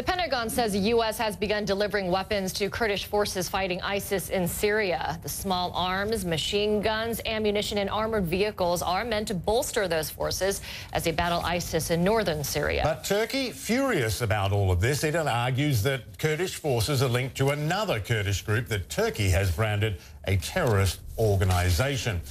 The Pentagon says the U.S. has begun delivering weapons to Kurdish forces fighting ISIS in Syria. The small arms, machine guns, ammunition, and armored vehicles are meant to bolster those forces as they battle ISIS in northern Syria. But Turkey, furious about all of this, it argues that Kurdish forces are linked to another Kurdish group that Turkey has branded a terrorist organisation.